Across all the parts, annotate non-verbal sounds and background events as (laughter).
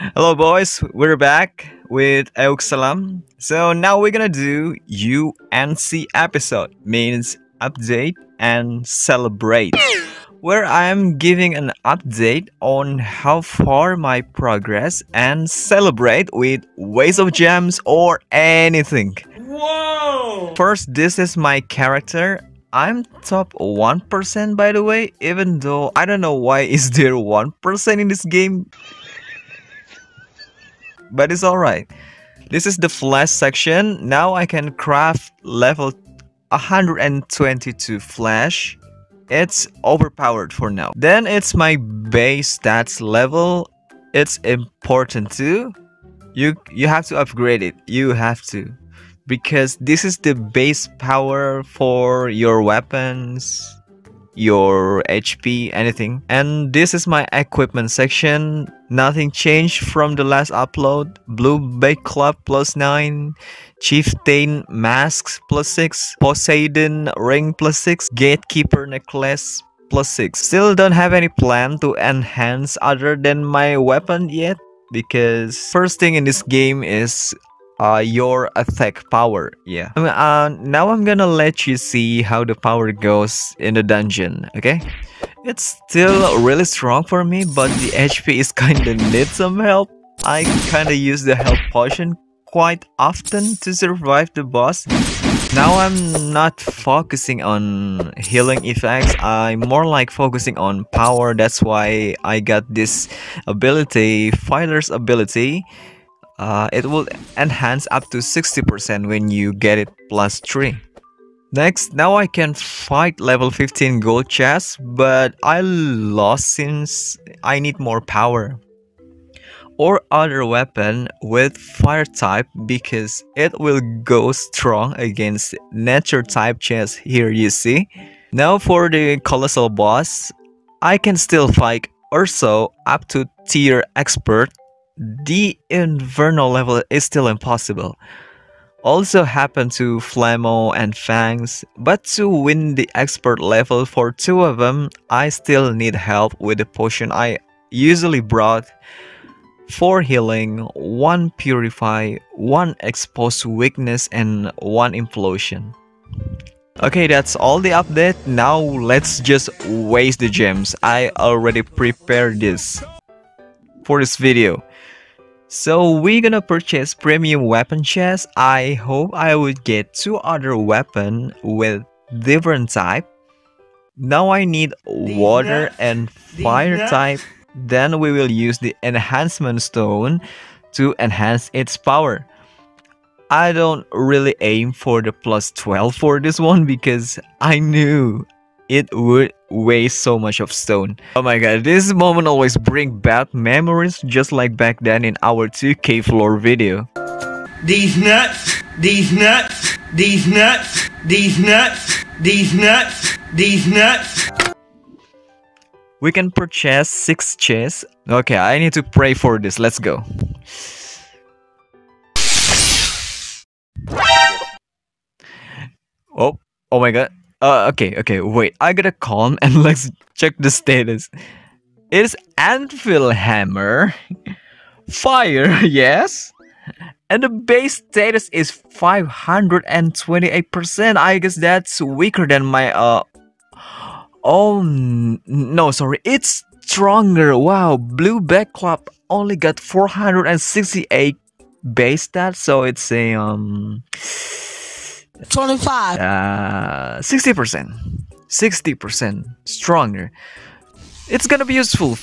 Hello boys, we're back with EugSelam. So now we're gonna do UNC episode, means update and celebrate. Where I am giving an update on how far my progress and celebrate with ways of gems or anything. Whoa! First, this is my character. I'm top 1% by the way, even though I don't know why is there 1% in this game but it's alright. This is the flash section. Now I can craft level 122 flash. It's overpowered for now. Then it's my base stats level. It's important too. You you have to upgrade it. You have to. Because this is the base power for your weapons, your HP, anything. And this is my equipment section. Nothing changed from the last upload. Blue Bay Club plus 9. Chieftain Masks plus 6. Poseidon Ring plus 6. Gatekeeper Necklace plus 6. Still don't have any plan to enhance other than my weapon yet. Because first thing in this game is uh, your attack power. Yeah. Uh, now I'm gonna let you see how the power goes in the dungeon. Okay. It's still really strong for me, but the HP is (laughs) kinda need some help. I kinda use the health potion quite often to survive the boss. Now I'm not focusing on healing effects, I'm more like focusing on power. That's why I got this ability, fighter's ability uh, it will enhance up to 60% when you get it plus 3. Next, now I can fight level 15 gold chest, but I lost since I need more power. Or other weapon with fire type because it will go strong against nature type chest here you see. Now for the colossal boss, I can still fight Urso up to tier expert the Inferno level is still impossible. Also happened to Flamo and Fangs, but to win the expert level for two of them, I still need help with the potion I usually brought 4 healing, 1 purify, 1 expose weakness, and 1 implosion. Okay, that's all the update. Now let's just waste the gems. I already prepared this for this video. So we're gonna purchase premium weapon chest. I hope I would get two other weapon with different type. Now I need water and fire type. Then we will use the enhancement stone to enhance its power. I don't really aim for the plus 12 for this (laughs) one because I knew it would waste so much of stone. Oh my god, this moment always bring back memories just like back then in our 2k floor video. These nuts, these nuts, these nuts, these nuts, these nuts, these nuts. We can purchase 6 chests. Okay, I need to pray for this. Let's go. Oh, oh my god. Uh, okay, okay, wait. I gotta calm and (laughs) let's check the status. It's Anvil Hammer. Fire, (laughs) yes. And the base status is 528%. I guess that's weaker than my, uh... Oh, no, sorry. It's stronger. Wow, Blue Back Club only got 468 base stats, so it's a, um... 25. Uh, 60%. 60% stronger. It's gonna be useful.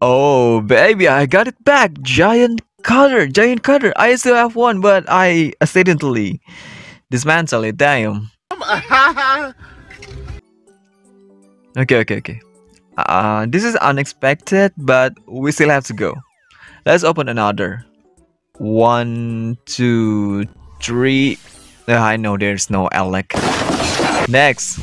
Oh, baby, I got it back. Giant cutter, giant cutter. I still have one, but I accidentally dismantled it. Damn. (laughs) okay, okay, okay. Uh, this is unexpected, but we still have to go. Let's open another. One, two, three. Uh, I know there's no Alec. Next.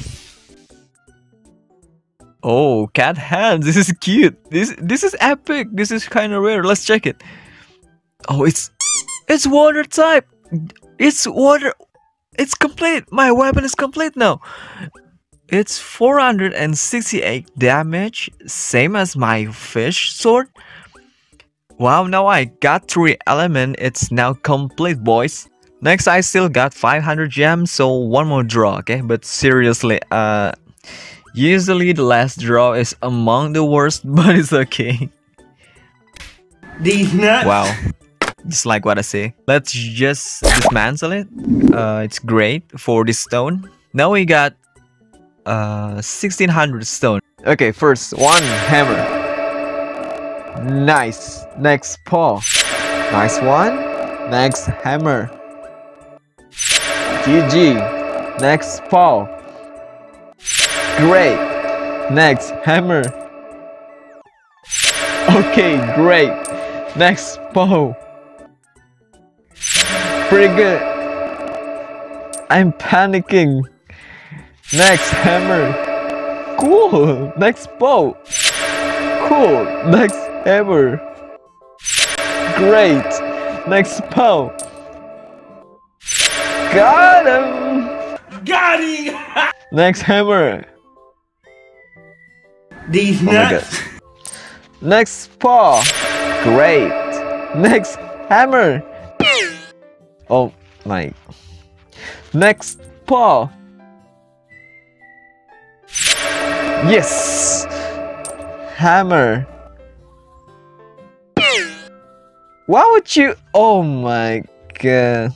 Oh, cat hands. (laughs) This is cute. This this is epic. This is kind of rare. Let's check it. Oh, it's it's water type. It's water. It's complete. My weapon is complete now. It's 468 damage, same as my fish sword. Wow, now I got 3 element, it's now complete boys. Next, I still got 500 gems, so one more draw, okay? But seriously, uh, usually the last draw is among the worst, (laughs) but it's okay. These nuts. Wow, just like what I say. Let's just dismantle it. Uh, it's great for this stone. Now we got uh 1600 stone. Okay, first one hammer. Nice. Next paw. Nice one. Next hammer. GG. Next paw. Great. Next hammer. Okay, great. Next paw. Pretty good. I'm panicking. Next hammer. Cool. Next bow. Cool. Next hammer. Great. Next bow. Got him. Got him. Next hammer. These Oh nuts. Next paw. Great. Next hammer. Oh my. Next paw. Yes. Hammer. Why would you? Oh my god.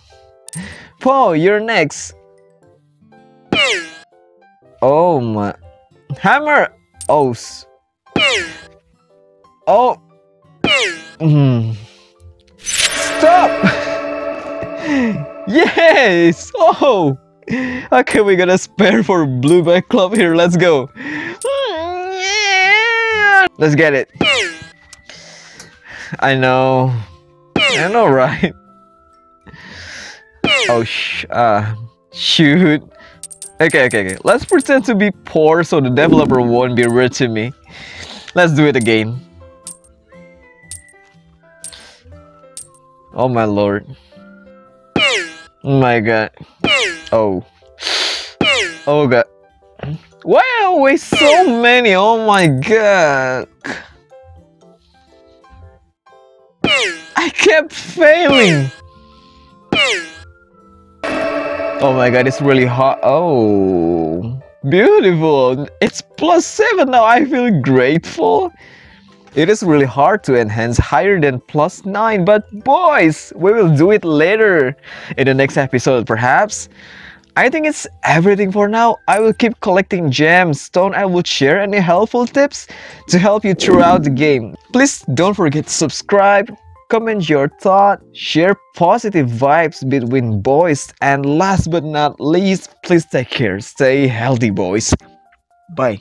Paul, you're next. Oh my. Hammer. Oh. Oh. Mm. Stop. (laughs) yes. Oh. Okay, we got a spare for Blueback Club here. Let's go. Let's get it. I know. I know, right? Oh, sh uh, shoot. Okay, okay, okay. Let's pretend to be poor so the developer won't be rude to me. Let's do it again. Oh my lord. Oh my god. Oh. Oh god. Why always so many? Oh my god. I kept failing. Oh my god, it's really hot. Oh, beautiful. It's plus 7 now. I feel grateful. It is really hard to enhance higher than plus 9, but boys, we will do it later in the next episode perhaps. I think it's everything for now. I will keep collecting gems, stone I will share any helpful tips to help you throughout the game. Please don't forget to subscribe, comment your thought, share positive vibes between boys, and last but not least, please take care. Stay healthy, boys. Bye.